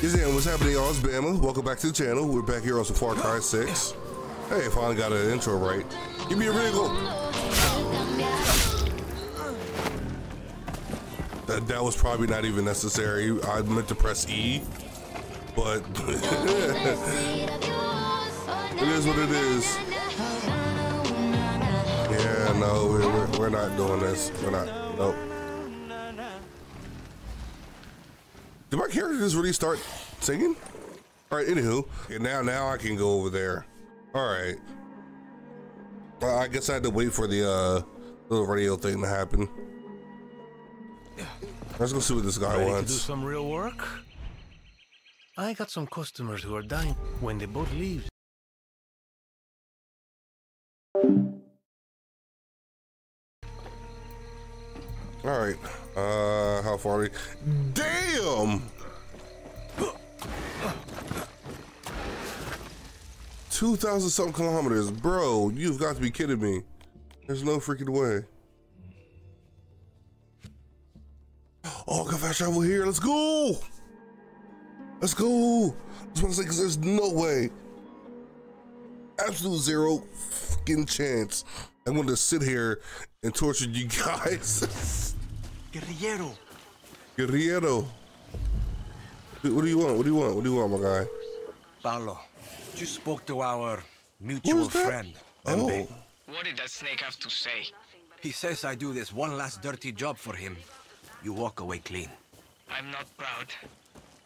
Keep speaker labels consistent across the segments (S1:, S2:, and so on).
S1: Yes, and what's happening, y'all? It's Bama. Welcome back to the channel. We're back here on some Far Cry 6. Hey, finally got an intro right. Give me a wriggle. That, that was probably not even necessary. I meant to press E, but it is what it is. Yeah, no, we're, we're not doing this. We're not. Nope. Did my character just really start singing? All right, anywho, okay, now now I can go over there. All right. Well, I guess I had to wait for the uh, little radio thing to happen. Let's go see what this guy
S2: Ready
S1: wants.
S2: do some real work? I got some customers who are dying when the boat leaves.
S1: All right. Uh, how far? Are we? Damn. Two thousand something kilometers, bro. You've got to be kidding me. There's no freaking way. Oh, can fast travel here? Let's go. Let's go. I want to say because there's no way, absolute zero fucking chance. I'm going to sit here and torture you guys.
S3: Guerrillero.
S1: Guerrero. What do you want? What do you want? What do you want, my guy?
S3: Paolo, you spoke to our mutual
S1: Who's that?
S3: friend,
S1: Oh,
S4: What did that snake have to say?
S3: He says I do this one last dirty job for him. You walk away clean.
S4: I'm not proud,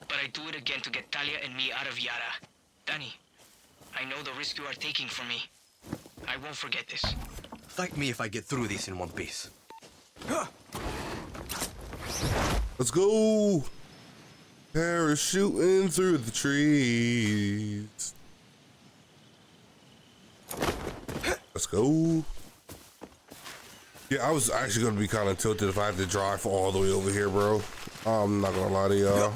S4: but I do it again to get Talia and me out of Yara. Dani, I know the risk you are taking for me. I won't forget this.
S3: Thank me if I get through this in one piece.
S1: let's go. Parachuting through the trees. Let's go. Yeah, I was actually gonna be kind of tilted if I had to drive all the way over here, bro. I'm not gonna lie to y'all.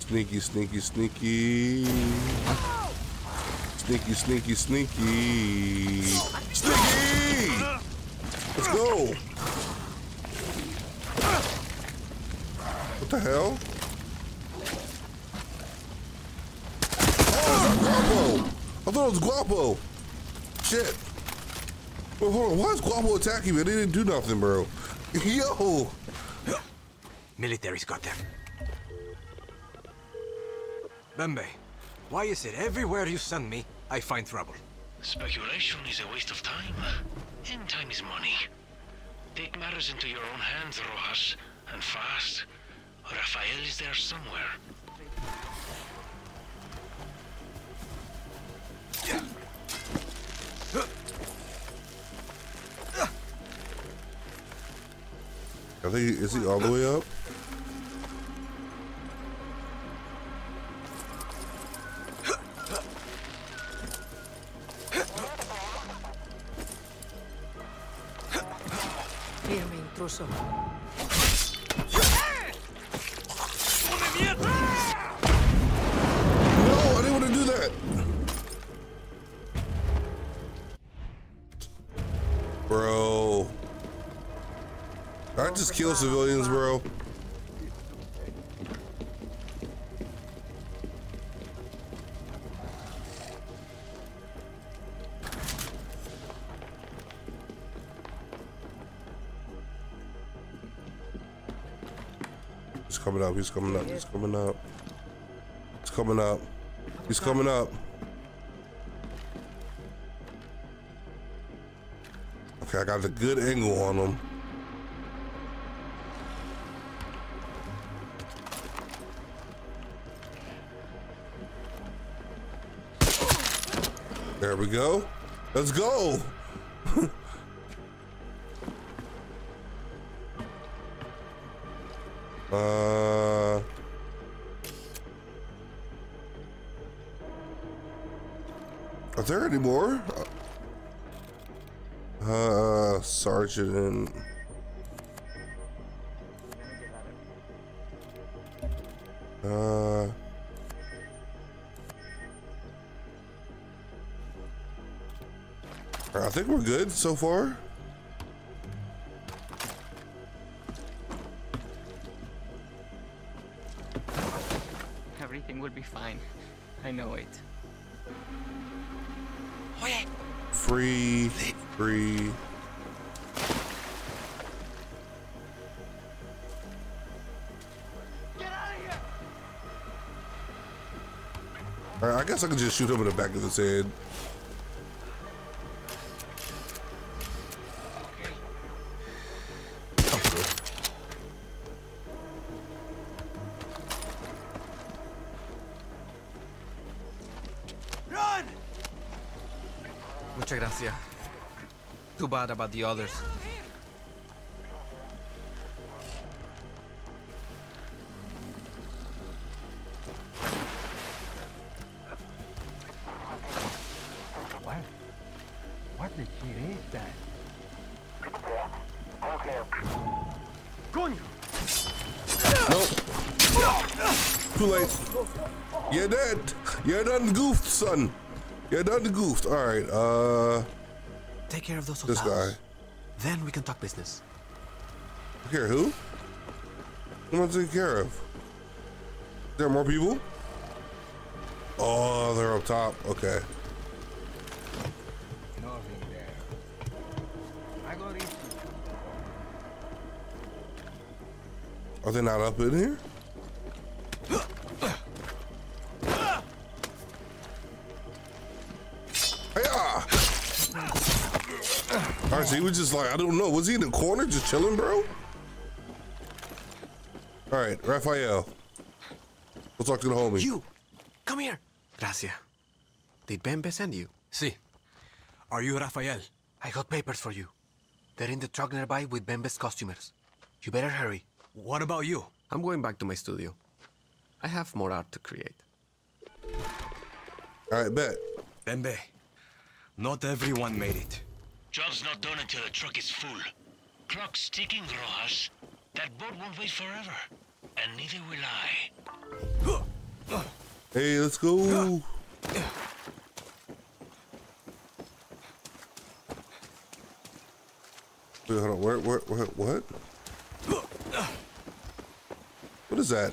S1: Sneaky, sneaky, sneaky. Sneaky, sneaky, sneaky. Sneaky! Let's go. What the hell? Oh, it's not Guapo. I thought it was Guapo. Shit. Well, hold on. Why is Guapo attacking me? They didn't do nothing, bro. Yo.
S3: Military's got them. Bembe, why is it everywhere you send me, I find trouble?
S4: Speculation is a waste of time, and time is money. Take matters into your own hands, Rojas, and fast. Rafael is there somewhere.
S1: I think, is he all the way up?
S5: Me.
S1: No, I didn't want to do that. Bro. I just kill civilians, bro. Coming up, he's coming up, he's coming up. He's coming up. He's coming up. Okay, I got the good angle on him. There we go. Let's go. Are there any more? Uh, Sergeant. Uh. I think we're good so far.
S5: Everything will be fine. I know it.
S1: Free, free. I guess I could just shoot him in the back of his head.
S6: Muchas gracias. Too bad about the others.
S2: What? What the shit is that? Coño!
S1: Nope. Too late. You're dead. You're done goofed, son. You're done goofed. All right. Uh,
S3: Take care of those
S1: this guy.
S3: Then we can talk business.
S1: Here, who? Who am I taking care of? There are more people? Oh, they're up top. Okay.
S2: Nothing there. I got it.
S1: Are they not up in here? Hey-ah! All right, so he was just like, I don't know. Was he in the corner just chilling, bro? All right, Rafael. We'll talk to the homie.
S3: You! Come here! Gracias. Did Bembe send you?
S6: Si.
S3: Are you Rafael? I got papers for you. They're in the truck nearby with Bembe's customers. You better hurry.
S6: What about you?
S3: I'm going back to my studio. I have more art to create.
S1: All right, bet.
S6: Bembe, not everyone made it.
S4: Job's not done until the truck is full. Clock's ticking, Rojas. That boat won't wait forever. And neither will I.
S1: Hey, let's go. Wait, hold on. Where, where, where, what? What is that?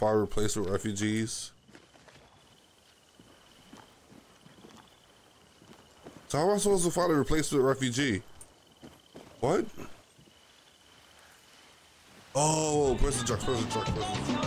S1: Uh, fire replacement refugees. So how am I supposed to find a replacement refugee? What? Oh, prison truck, prison truck, prison truck.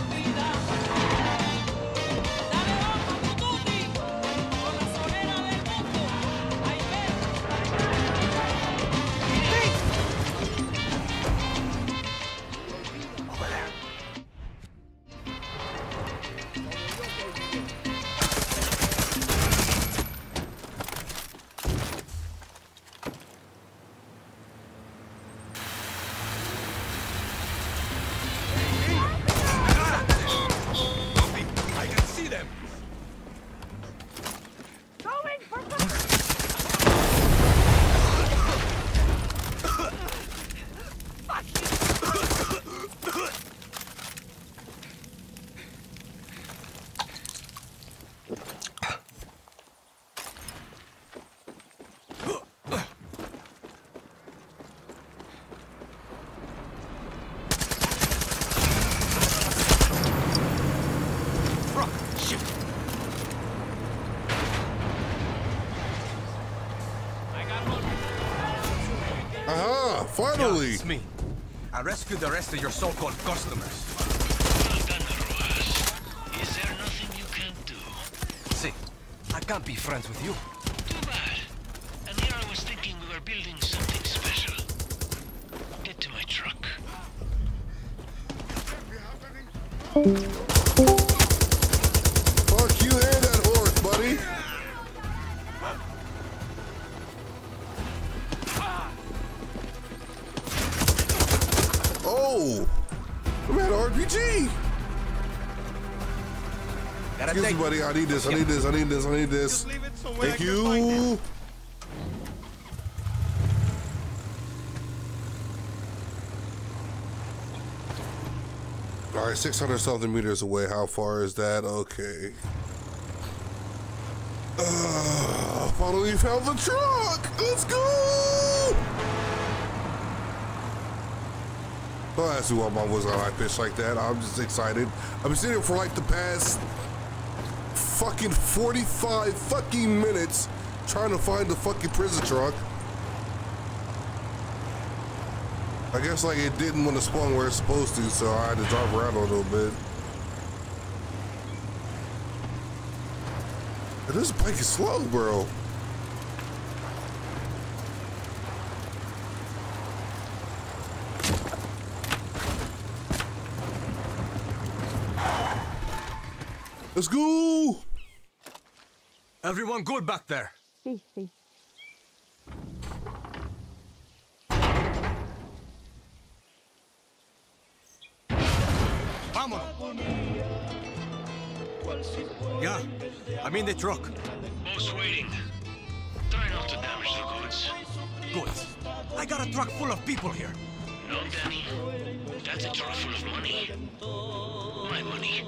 S1: Aha! Finally!
S6: It's me. I rescued the rest of your so-called customers.
S4: Well done, Rojas. Is there nothing you can't do?
S6: See, I can't be friends with you.
S4: Too bad. And here I was thinking we were building something special. Get to my truck.
S6: Gotta
S1: Excuse buddy. I need this. I need this. I need this. I need this. Thank you. All right, 600 something meters away. How far is that? Okay. Uh, finally found the truck. Let's go. Don't ask me why my voice got high pitched like that. I'm just excited. I've been sitting here for like the past fucking 45 fucking minutes trying to find the fucking prison truck. I guess like it didn't want to spawn where it's supposed to, so I had to drive around a little bit. This bike is slow, bro. Let's go!
S6: Everyone good back there?
S7: Sí, sí.
S6: Vámonos. Yeah, I'm in the truck.
S4: Boss waiting. Try not to damage the goods.
S6: Good. I got a truck full of people here.
S4: No, Dani. That's a truck full of money. My money.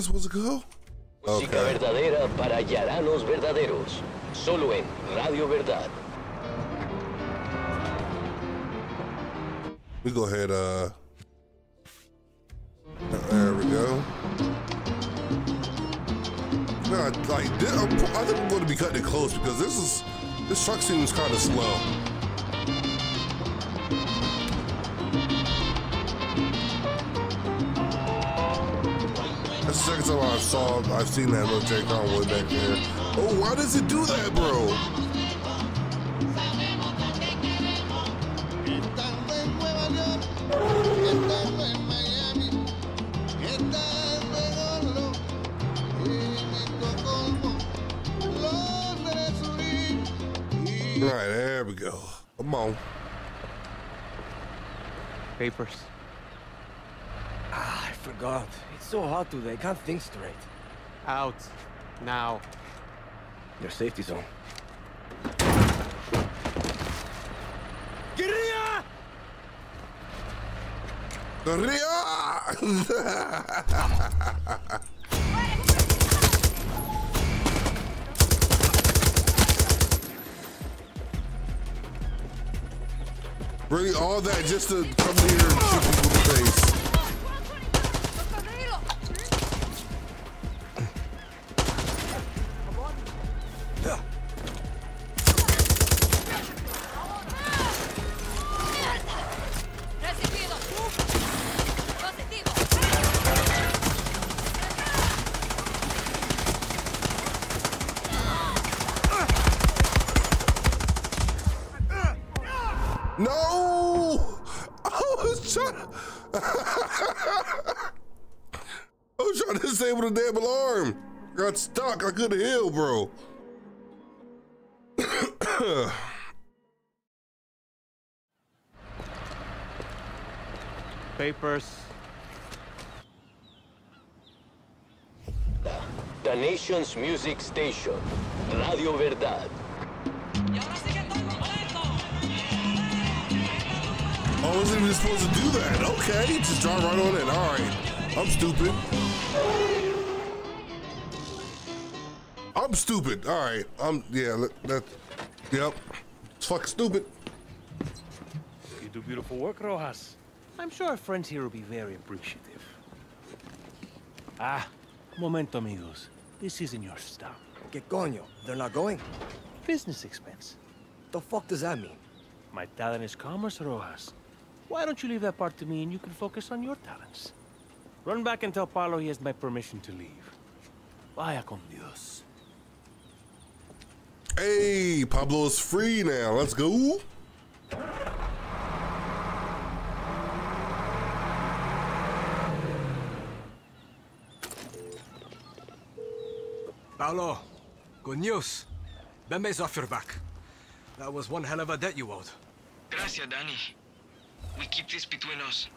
S1: I supposed to go?
S8: Música
S1: Okay.
S8: verdadera para yaranos verdaderos. Solo en Radio Verdad.
S1: We go ahead, uh. There we go. Yeah, like, this, I'm, I think I'm going to be cutting it close because this is. This truck seems kind of slow. Second time I saw, I've seen that little military convoy back there. Oh, why does it do that, bro?
S9: Zurich,
S1: Right, there we go. Come on.
S5: Papers.
S10: I forgot. It's so hot today. I can't think straight.
S5: Out. Now.
S10: Your safety zone.
S6: Guerrilla!
S1: Ria! really, all that just to come here and shoot people in the face. Got stuck. I couldn't heal, bro.
S5: Papers.
S8: The nation's music station. Radio Verdad.
S1: I wasn't even supposed to do that. Okay, just drive right on in. All right. I'm stupid. I'm stupid. All right. I'm, yeah, that, that yep. It's fucking stupid.
S2: You do beautiful work, Rojas. I'm sure our friends here will be very appreciative. Ah, momento, amigos. This isn't your stop.
S10: Que coño? They're not going?
S2: Business expense.
S10: The fuck does that mean?
S2: My talent is commerce, Rojas. Why don't you leave that part to me and you can focus on your talents? Run back and tell Paolo he has my permission to leave. Vaya con Dios.
S1: Hey, Pablo's free now. Let's go.
S6: Paolo, good news. Bembe's off your back. That was one hell of a debt you owed.
S3: Gracias, Dani. We keep this between us.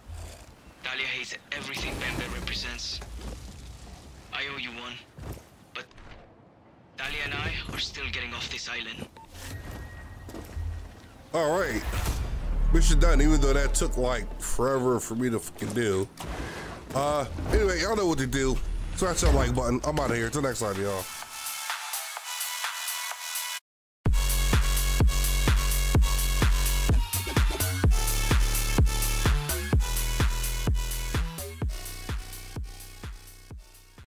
S3: Talia hates everything Bembe represents. I owe you one. We're still getting off this island.
S1: All right. Mission done, even though that took like forever for me to fucking do. Uh, anyway, y'all know what to do. Smash that like button. I'm out of here. Till next time, y'all.